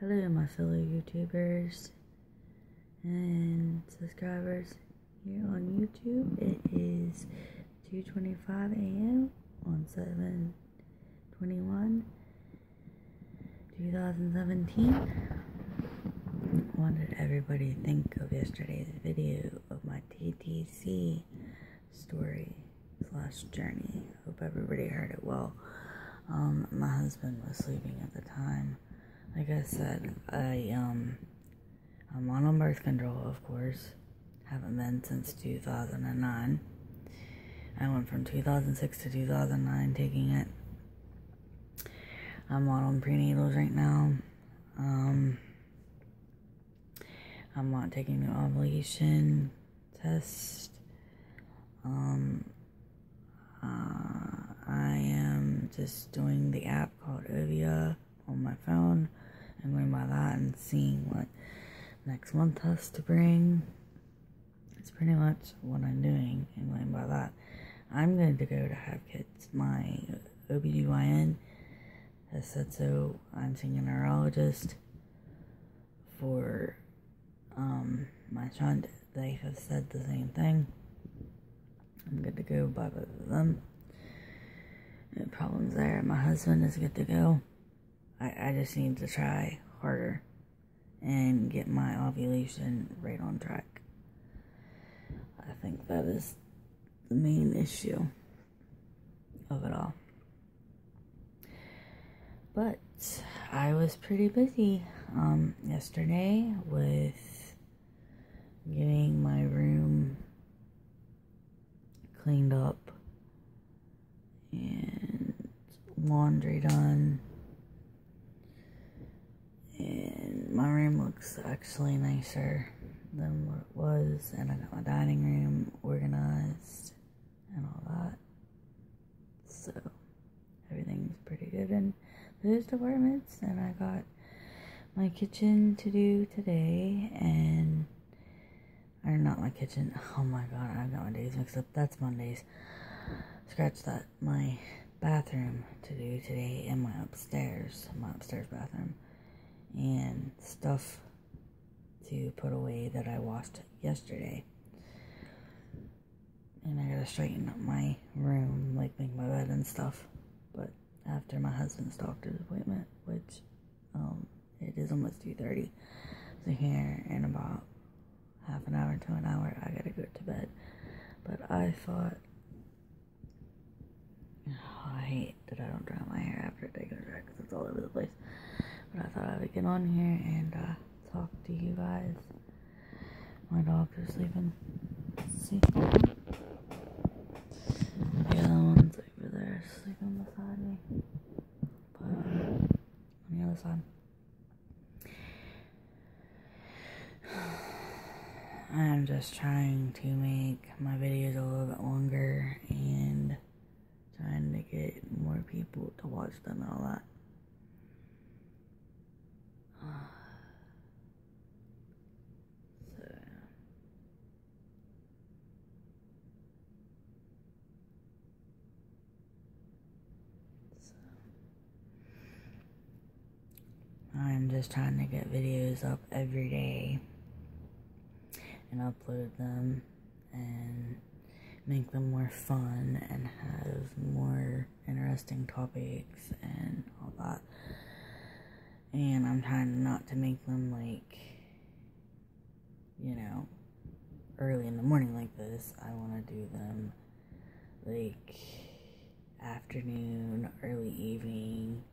Hello, my fellow YouTubers and subscribers here on YouTube. It is 2:25 a.m. on 7/21, 2017. What did everybody think of yesterday's video of my TTC story slash journey? Hope everybody heard it well. Um, my husband was sleeping at the time like I said, I um I'm on birth control, of course. Haven't been since 2009. I went from 2006 to 2009 taking it. I'm on prenatals right now. Um, I'm not taking the ovulation test. Um, uh, I am just doing the app called Ovia on my phone and going by that and seeing what next month has to bring. It's pretty much what I'm doing and going by that. I'm going to go to have kids. My OBGYN has said so. I'm seeing a neurologist for um, my child. They have said the same thing. I'm good to go by both of them. No problems there. My husband is good to go. I, I just need to try harder and get my ovulation right on track. I think that is the main issue of it all. But I was pretty busy um, yesterday with getting my room cleaned up and laundry done and my room looks actually nicer than what it was. And I got my dining room organized and all that. So everything's pretty good in those departments. And I got my kitchen to do today. And, or not my kitchen. Oh my god, I got my days mixed up. That's Mondays. Scratch that. My bathroom to do today and my upstairs, my upstairs bathroom and stuff to put away that I washed yesterday. And I gotta straighten up my room, like make my bed and stuff. But after my husband's doctor's appointment, which um, it is almost 2.30, so here in about half an hour to an hour, I gotta go to bed. But I thought, oh, I hate that I don't dry my hair after taking a shower because it's all over the place. But I thought I would get on here and uh, talk to you guys. My dogs are sleeping. Let's see. The other one's over there sleeping beside me. But uh, on the other side. I'm just trying to make my videos a little bit longer and trying to get more people to watch them and all that. I'm just trying to get videos up every day and upload them and make them more fun and have more interesting topics and all that. And I'm trying not to make them like, you know, early in the morning like this. I want to do them like afternoon, early evening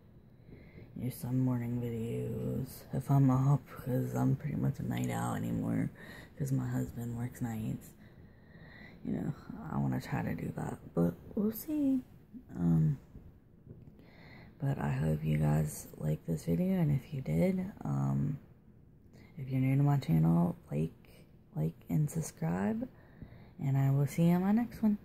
do some morning videos if I'm up because I'm pretty much a night owl anymore because my husband works nights. You know, I want to try to do that, but we'll see. Um, but I hope you guys like this video, and if you did, um, if you're new to my channel, like, like, and subscribe, and I will see you in my next one.